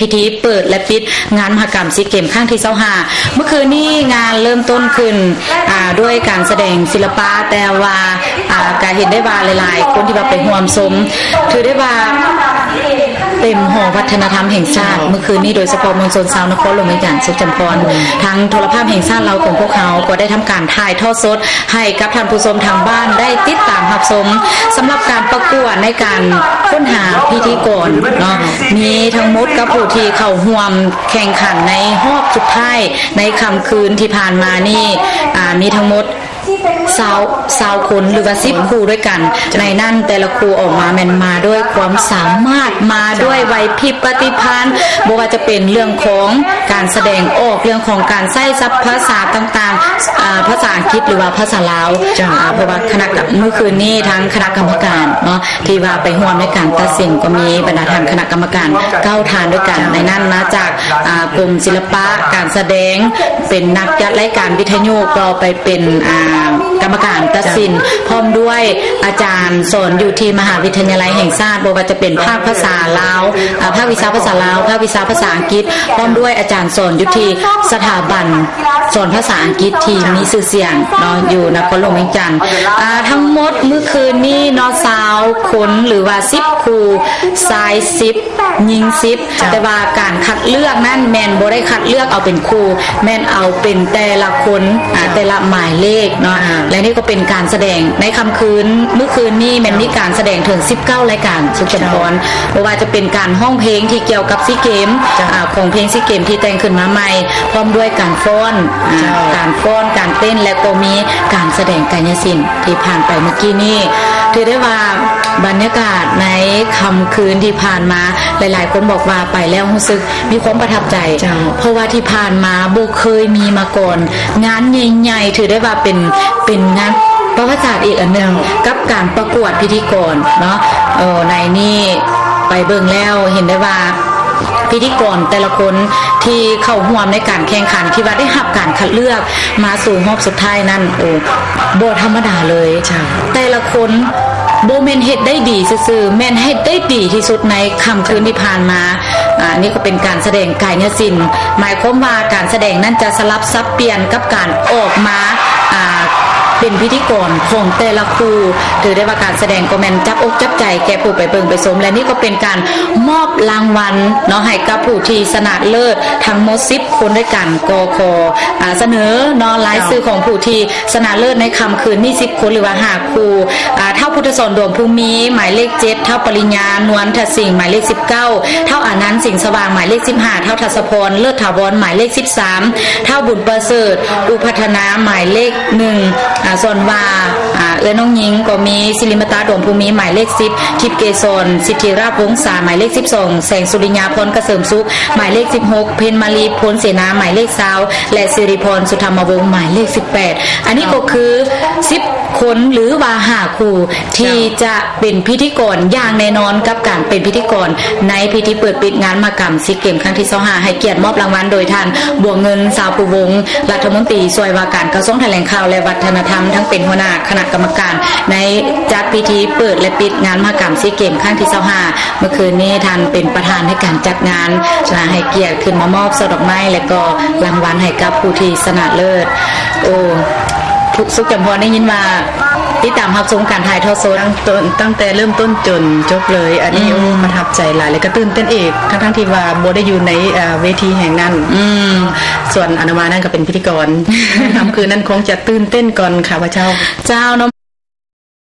พิธีเปิดและปิดงานมหกรรมซีเกมข้างที่เสาหาเมื่อคืนนี้งานเริ่มต้นขึ้นด้วยการแสดงศิลปะแต่ว่าการเห็นได้ว่าหลาย ๆ คนที่มาไปห่วมสม ถือได้ว่า เต็มหอวัฒนธรรมแห่งชาติ เมื่อคืนนี้โดยเฉพาะมณฑลสาวนครหลวงวิจารสุขจำพรทางโทรภาพแห่งชาติเราของพวกเขาก็ได้ทำการถ่ายทอดสด ให้กับท่านผู้ชมทางบ้านได้ติดตามรับชมสำหรับการประกวดในการค้นหาพิธีกรเนาะมีทั้งหมดกับผู้ที่เข้าร่วมแข่งขันในรอบสุดท้ายในค่ำคืนที่ผ่านมานี่มีทั้งหมด สาวสาวคนหรือว่าสิบครูด้วยกัน ในนั่นแต่ละครูออกมาแมนมาด้วยความสามารถมาด้วยไหวพริบปฏิภาณบ่ว่าจะเป็นเรื่องของการแสดงออกเรื่องของการใช้ศัพท์ภาษาต่างๆอ่าภาษาอังกฤษหรือว่าภาษาลาวอ่าเพราะว่าคณะกับเมื่อคืนนี้ทั้งคณะกรรมการเนาะที่ว่าไปร่วมในการตัดสินก็มีบรรดาทางคณะกรรมการเก้าทานด้วยกันในนั้นมาจากอ่ากรมศิลปะการแสดงเป็นนักจัดรายการวิทยุก็ไปเป็นอ่ากรรมการตัดสิน พร้อมด้วยอาจารย์สอนอยู่ที่มหาวิทยาลัยแห่งชาติบว่าจะเป็นภาคภาษาลาวภาควิชาภาษาลาวภาควิชาภาษาอังกฤษ พร้อมด้วยอาจารย์สอนอยู่ที่สถาบันสอนภาษาอังกฤษที่มีชื่อเสียงเนาะอยู่นครหลวงเวียงจันทร์ทั้งหมดเมื่อคืนนี้เนาะสาวคนหรือว่า10ครูชาย10 หญิง10แต่ว่าการคัดเลือกนั่นแม่นบ่ได้คัดเลือกเอาเป็นครูแม่นเอาเป็นแต่ละคนอ่าแต่ละหมายเลขเนาะและนี่ก็เป็นการแสดงในค่ำคืนเมื่อคืนนี้แม่นมีการแสดงถึง 19 รายการสุขจำพรบ่ว่าจะเป็นการห้องเพลงที่เกี่ยวกับซีเกมอ่าของเพลงซีเกมที่แต่งขึ้นมาใหม่พร้อมด้วยการฟ้อนอ่าการฟ้อนการเต้นและก็มีการแสดงกายศิลป์ที่ผ่านไปเมื่อกี้นี้ถือได้ว่าบรรยากาศใน ค่ำคืนที่ผ่านมาหลาย ๆ คนบอกว่าไปแล้วรู้สึกมีความประทับใจ เพราะว่าที่ผ่านมาบ่เคยมีมาก่อน งานใหญ่ๆถือได้ว่าเป็นเป็นงานประวัติศาสตร์อีกอันหนึ่งกับการประกวดพิธีกรเนาะเออในนี่ไปเบิ่งแล้วเห็นได้ว่าพิธีกรแต่ละคนที่เข้าร่วมในการแข่งขันที่ว่าได้รับการคัดเลือกมาสู่รอบสุดท้ายนั่นโอ้บ่ธรรมดาเลย แต่ละคน โบเมนเฮ็ดได้ดีซื่อๆแม่นเฮ็ดได้ดีที่สุดในค่ำคืนที่ผ่านมาอ่านี่ก็เป็นการแสดงกายเนื้อสินหมายความว่าการแสดงนั้นจะสลับซับเปลี่ยนกับการออกมา เป็นพิธีกรของแต่ละครูถือได้ว่าการแสดงก็แมนจับอกจับใจแก่ผู้ไปเบิงไปสม และนี่ก็เป็นการมอบรางวัลเนาะให้กับผู้ที่สนาดเลิศทั้งหมด10คนด้วยกันกคอ่าเสนอเนาะรายชื่อของผู้ที่สนาดเลิศในค่ำคืนนี้10คนหรือว่า5ครูอ่าเท่าพุทธสอนดวงภูมิหมายเลข7เท่าปริญญานวลทัศสิงห์หมายเลข19เท่าอานันต์สิงสว่างหมายเลข15เท่าทัศพรเลิศถาวรหมายเลข13เท่าบุญประเสริฐอุพัฒนาหมายเลข1อ่าส่วนว่าเอื้อน้องหญิงก็มีศิริมตาดวงภูมิหมายเลขสิบทิพเกษรสิทธิราพวงศาหมายเลขสิบสองแสงสุริยาพระเสริมสุขหมายเลขสิบหกเพนมาลีพลเสนาหมายเลขสาวและสิริพรสุธรรมวงศ์หมายเลขสิบแปดอันนี้ก็คือสิบ คนหรือวาหาครูที่จะเป็นพิธีกรอย่างแน่นอนกับการเป็นพิธีกรในพิธีเปิดปิดงานมากรรมซีเกมครั้งที่25ให้เกียรติมอบรางวัลโดยท่านบวเงินสาวผู้วงรัฐมนตรีช่วยว่าการกระทรวงแถลงข่าวและวัฒนธรรมทั้งเป็นหัวหน้าคณะกรรมการ ในจัดพิธีเปิดและปิดงานมหกรรมซีเกมครั้งที่25เมื่อคืนนี้ท่านเป็นประธานในการจัดงานนะให้เกียรติขึ้นมามอบสดอกไม้และก็รางวัลให้กับผู้ที่ชนะเลิศโอ้ ทุกสุขจำพรได้ยินว่าติดตามรับชมการถ่ายทอดสดตั้งต้นตั้งแต่เริ่มต้นจนจบเลย อันนี้โอ้ประทับใจหลายเลยก็ตื่นเต้นเอกทั้งทั้งๆที่ว่าโบได้อยู่ในเอ่อเวทีแห่งนั้น อืมส่วนอนุมานั่นก็เป็นพิธีกรทำคืนนั้นคงจะตื่นเต้นก่อนค่ะพระเจ้าเจ้าเนาะ